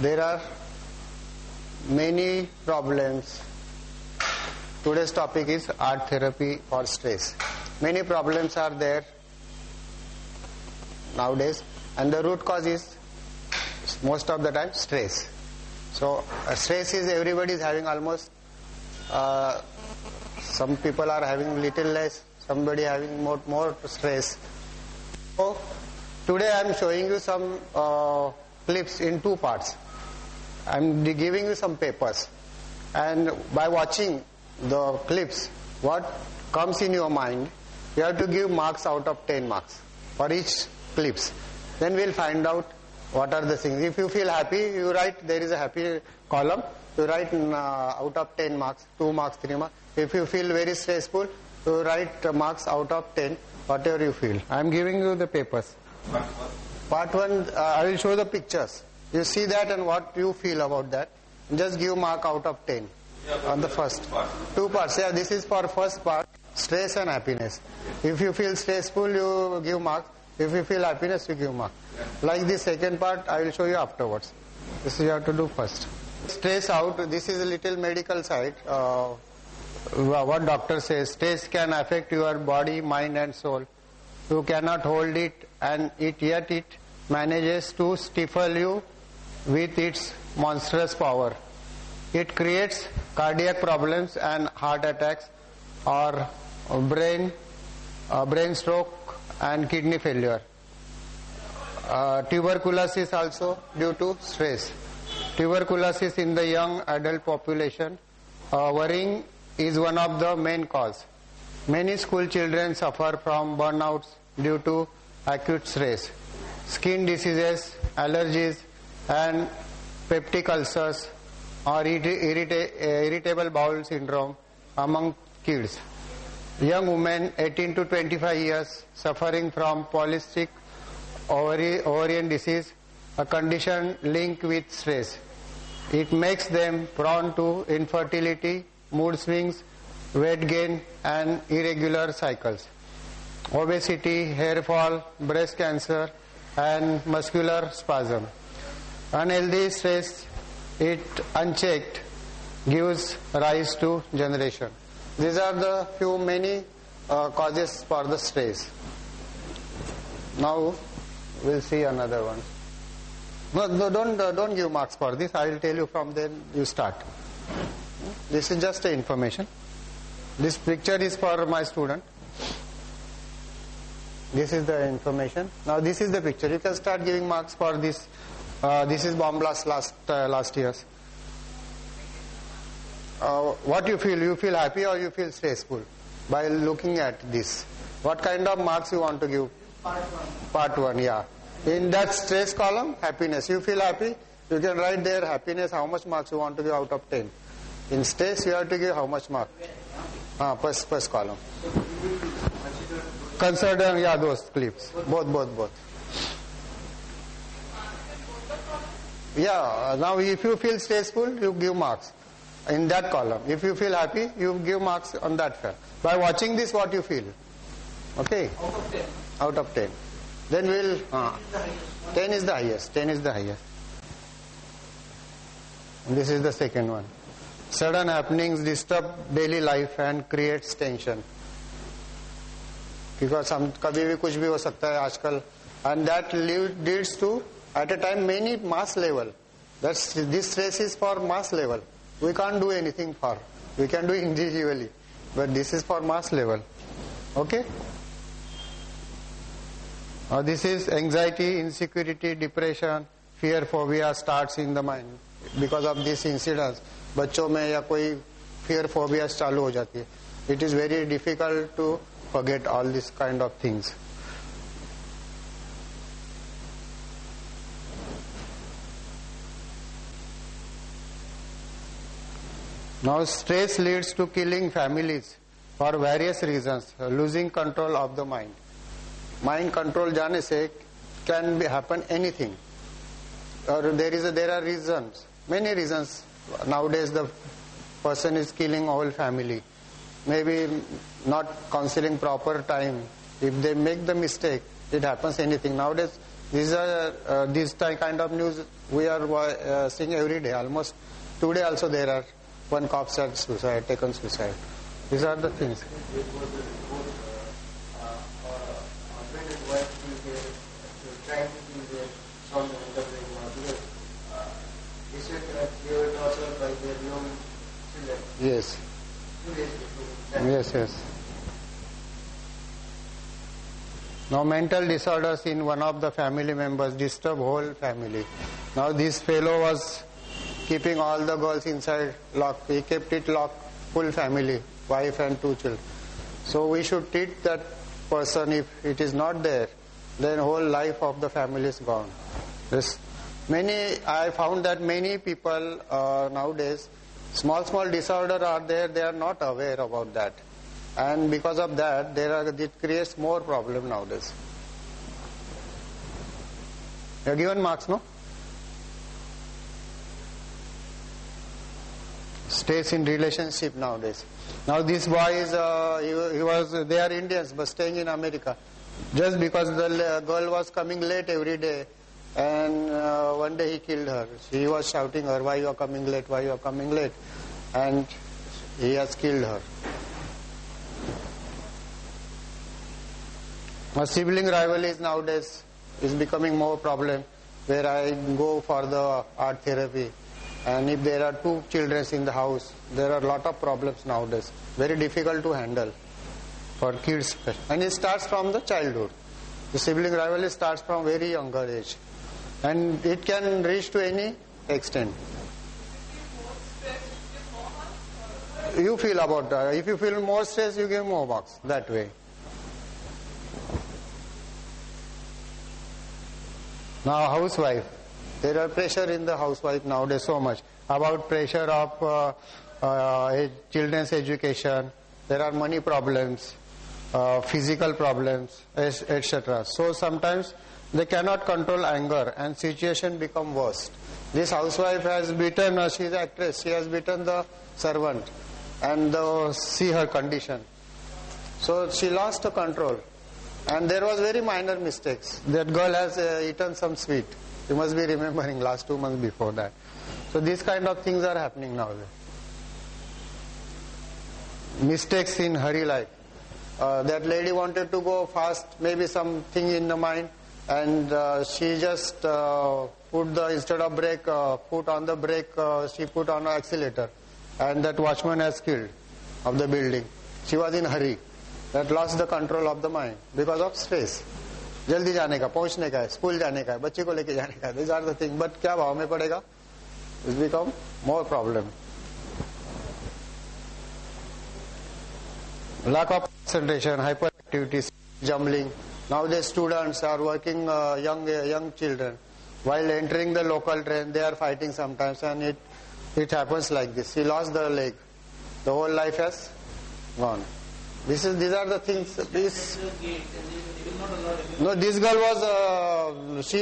there are many problems. Today's topic is art therapy for stress. Many problems are there nowadays, and the root cause is most of the time stress. So, uh, stress is everybody is having almost. Uh, some people are having little less, somebody having more more stress. So, today I am showing you some uh, clips in two parts. I am giving you some papers, and by watching the clips, what comes in your mind, you have to give marks out of 10 marks for each clips. Then we'll find out what are the things. If you feel happy, you write, there is a happy column, you write uh, out of 10 marks, 2 marks, 3 marks. If you feel very stressful, you write marks out of 10, whatever you feel. I am giving you the papers. Part 1, uh, I will show the pictures. You see that and what you feel about that. Just give mark out of 10 on the first. Two parts. Yeah, this is for first part, stress and happiness. If you feel stressful, you give mark. If you feel happiness, you give mark. Like the second part, I will show you afterwards. This you have to do first. Stress out. This is a little medical side. Uh, what doctor says, stress can affect your body, mind, and soul. You cannot hold it, and it yet it manages to stifle you with its monstrous power. It creates cardiac problems and heart attacks, or brain, uh, brain stroke, and kidney failure. Uh, tuberculosis also due to stress. Tuberculosis in the young adult population, uh, worrying is one of the main cause. Many school children suffer from burnouts due to acute stress. Skin diseases, allergies, and peptic ulcers or irritable bowel syndrome among kids. Young women 18 to 25 years suffering from polycystic ovarian disease, a condition linked with stress. It makes them prone to infertility, mood swings, weight gain, and irregular cycles. Obesity, hair fall, breast cancer, and muscular spasm. Unhealthy stress, it unchecked, gives rise to generation. These are the few many uh, causes for the stress. Now we'll see another one. No, no don't uh, don't give marks for this. I will tell you from then you start. This is just information. This picture is for my student. This is the information. Now this is the picture. You can start giving marks for this. Uh, this is bomb blast last uh, last year's. Uh, what you feel? You feel happy or you feel stressful by looking at this? What kind of marks you want to give? Part one. Part one, yeah. In that stress column, happiness. You feel happy? You can write there happiness. How much marks you want to give out of ten? In stress, you have to give how much mark? Ah, first first column. Consider yeah those clips. Both both both. Yeah. Now if you feel stressful, you give marks in that column. If you feel happy, you give marks on that file. By watching this, what you feel? Okay. Out of 10. Out of ten. Then we'll. ah, ten is the highest. Ten is the highest. This is the second one. Sudden happenings disturb daily life and creates tension. Because हम कभी भी कुछ भी हो सकता है आजकल and that lead- leads to at a time many mass level. That's this stress is for mass level. We can't do anything for. We can do individually, but this is for mass level. Okay. Uh, this is anxiety, insecurity, depression, fear, phobia starts in the mind because of this incidents. बच्चों में या कोई fair phobia चालू हो जाती है। It is very difficult to forget all this kind of things now stress leads to killing families for various reason losing control of the mind mind control जाने से कैन बी हैपन एनीथिंग और there is there are reason many reasons Nowadays the person is killing whole family. Maybe not counseling proper time. If they make the mistake, it happens anything. Nowadays These are uh, this kind of news we are uh, seeing every day. Almost today also there are one cop said suicide, taken suicide. These are the things. Yes. Yes, yes. Now mental disorders in one of the family members disturb whole family. Now this fellow was keeping all the girls inside locked. He kept it locked, full family, wife and two children. So we should treat that person if it is not there, then whole life of the family is gone. This many I found that many people uh, nowadays small small disorder are there they are not aware about that. And because of that there are it creates more problem nowadays. You are given marks no? Stays in relationship nowadays. Now this boy is uh, he, he was they are indians but staying in america. Just because the girl was coming late every day and uh, one day he killed her. He was shouting her, why you are coming late, why you are coming late. And he has killed her. A sibling rivalry is nowadays is becoming more problem where I go for the art therapy and if there are two children in the house, there are a lot of problems nowadays. Very difficult to handle for kids. And it starts from the childhood. The sibling rivalry starts from very younger age and it can reach to any extent. You feel about that. If you feel more stress, you give more box that way. Now, housewife. There are pressure in the housewife nowadays so much about pressure of uh, uh, children's education. There are money problems, uh, physical problems, etc. So sometimes they cannot control anger and situation become worse. This housewife has beaten, uh, she is actress, she has beaten the servant and uh, see her condition. So she lost the control and there was very minor mistakes. That girl has uh, eaten some sweet. You must be remembering last two months before that. So these kind of things are happening now. Mistakes in hurry life. Uh, that lady wanted to go fast, maybe something in the mind and uh, she just uh, put the instead of brake uh, put on the brake uh, she put on the accelerator and that watchman has killed of the building she was in hurry that lost the control of the mind because of stress जल्दी जाने का पहुंचने का है school जाने का है बच्चे को लेके जाने का है this are the thing but क्या भाव में पड़ेगा is become more problem lack of concentration hyperactivity jumbling Now the students are working uh, young uh, young children. While entering the local train, they are fighting sometimes, and it it happens like this. He lost the leg. The whole life has gone. This is these are the things. This no, this girl was uh, she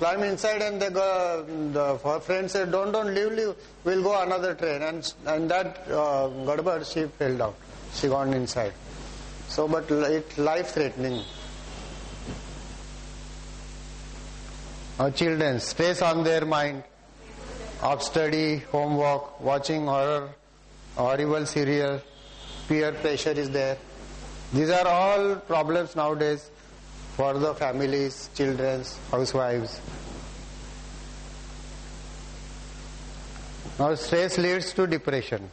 climbed inside, and the, girl, the her friend said, "Don't don't leave, leave. We'll go another train." And and that uh, Gadbad, she fell down. She gone inside. So, but it life threatening. Our children, stress on their mind of study, homework, watching horror, horrible serial, peer pressure is there. These are all problems nowadays for the families, children, housewives. Now stress leads to depression.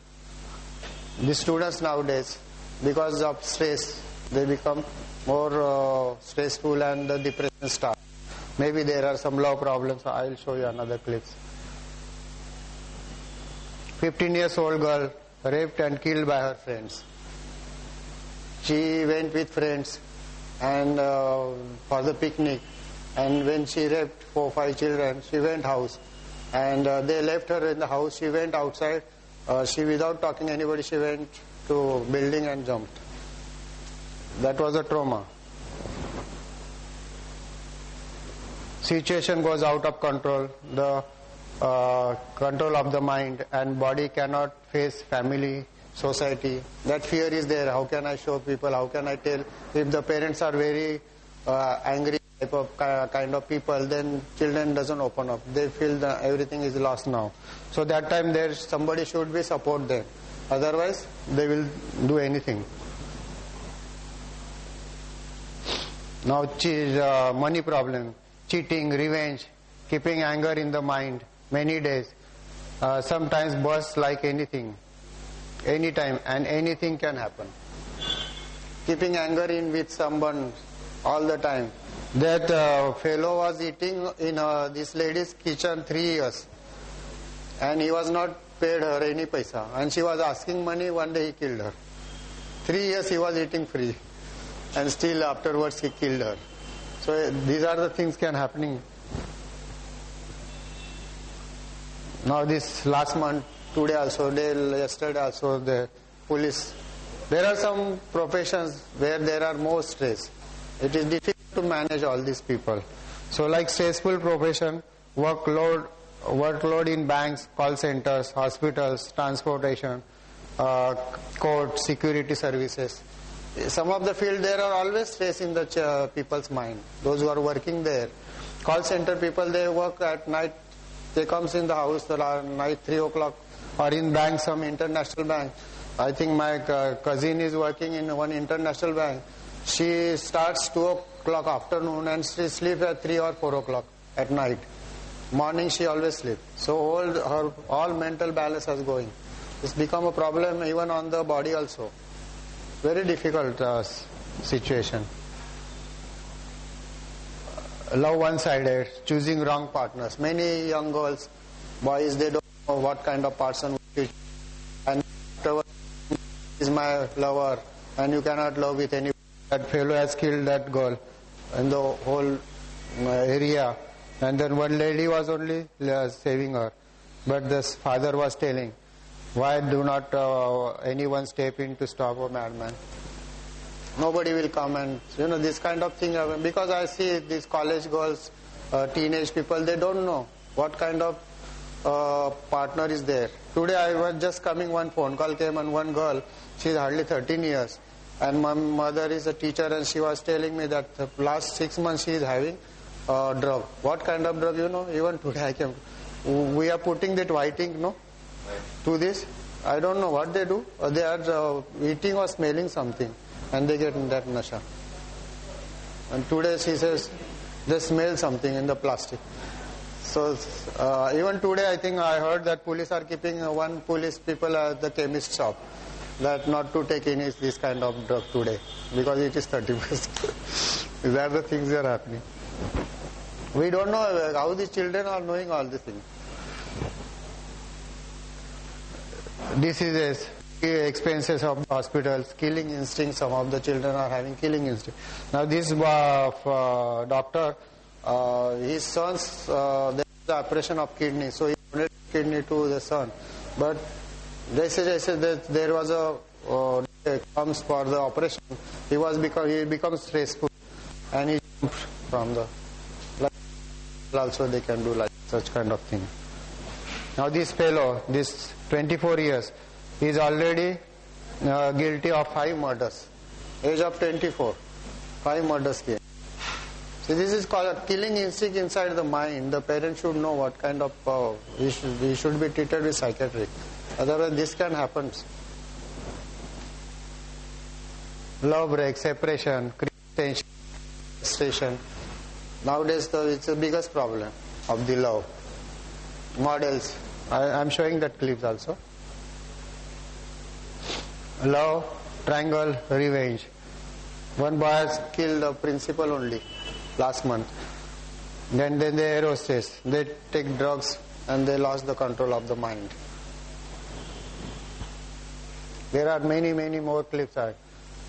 The students nowadays, because of stress, they become more uh, stressful and the depression starts. Maybe there are some law problems. I will show you another clips. 15 years old girl raped and killed by her friends. She went with friends and uh, for the picnic and when she raped four five children she went house and uh, they left her in the house she went outside uh, she without talking anybody she went to building and jumped that was a trauma situation goes out of control, the uh, control of the mind and body cannot face family, society. That fear is there. How can I show people? How can I tell? If the parents are very uh, angry, type of kind of people, then children doesn't open up. They feel that everything is lost now. So that time there somebody should be support them. Otherwise, they will do anything. Now, uh, money problem, cheating, revenge, keeping anger in the mind many days. Uh, sometimes bursts like anything, anytime, and anything can happen. Keeping anger in with someone all the time. That uh, fellow was eating in uh, this lady's kitchen three years, and he was not paid her any paisa, and she was asking money. One day he killed her. Three years he was eating free and still afterwards he killed her. So uh, these are the things can happening. Now this last month, today also, day, yesterday also, the police. There are some professions where there are more stress. It is difficult to manage all these people. So like stressful profession, workload, workload in banks, call centers, hospitals, transportation, uh, court, security services. Some of the field there are always stress in the ch- people's mind. Those who are working there, call center people they work at night. They comes in the house at night three o'clock, or in bank some international bank. I think my uh, cousin is working in one international bank. She starts two o'clock afternoon and she sleeps at three or four o'clock at night. Morning she always sleep. So all her all mental balance is going. It's become a problem even on the body also. Very difficult uh, situation. Love one-sided, choosing wrong partners. Many young girls, boys, they don't know what kind of person and is my lover, and you cannot love with any. That fellow has killed that girl in the whole uh, area, and then one lady was only uh, saving her, but this father was telling, "Why do not uh, anyone step in to stop a madman?" nobody will come and you know this kind of thing because I see these college girls, uh, teenage people, they don't know what kind of uh, partner is there. Today I was just coming, one phone call came and one girl, she's hardly 13 years, and my mother is a teacher and she was telling me that the last six months she is having uh, drug. What kind of drug? You know, even today I came. We are putting that white ink, no, to this. I don't know what they do. Uh, they are uh, eating or smelling something and they get in that nasha. And today she says they smell something in the plastic. So uh, even today I think I heard that police are keeping uh, one police people at the chemist shop that not to take any this kind of drug today because it is 31st. These are the things that are happening. We don't know how the children are knowing all these things. diseases, expenses of hospitals, killing instinct. Some of the children are having killing instinct. Now this uh, uh, doctor, uh, his son's uh, the operation of kidney, so he donated kidney to the son. But they said, they say that there was a uh, comes for the operation. He was become he becomes stressful, and he jumped from the. Also they can do like such kind of thing. Now this fellow, this 24 years, is already uh, guilty of five murders. Age of 24, five murders here. So this is called a killing instinct inside the mind. The parent should know what kind of uh, he, should, he should be treated with psychiatry. Otherwise, this can happen. Love break, separation, tension, frustration. Nowadays, the, it's the biggest problem of the love. Models. I, I'm showing that clips also. Love, triangle, revenge. One boy has killed a principal only last month. Then, then the air. They take drugs and they lost the control of the mind. There are many, many more clips. Are.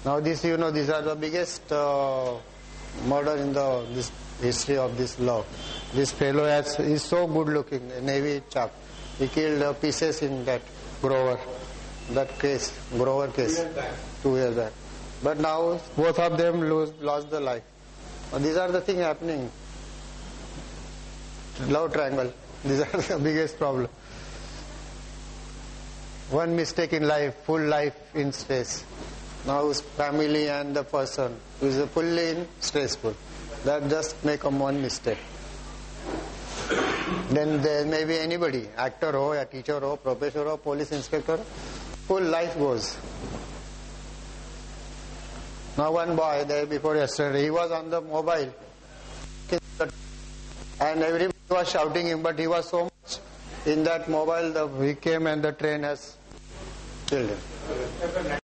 Now this, you know, these are the biggest uh, murder in the this history of this law. This fellow has, is so good looking, a navy chap. He killed uh, pieces in that Grover, that case, Grover case, two years back. But now both of them lose, lost the life. These are the things happening. Love triangle. These are the biggest problem. One mistake in life, full life in stress. Now family and the person is fully in stressful. that just make a one mistake. Then there may be anybody, actor ho, a teacher ho, professor ho, police inspector, full life goes. Now one boy there before yesterday, he was on the mobile and everybody was shouting him, but he was so much in that mobile, the, he came and the train has killed him.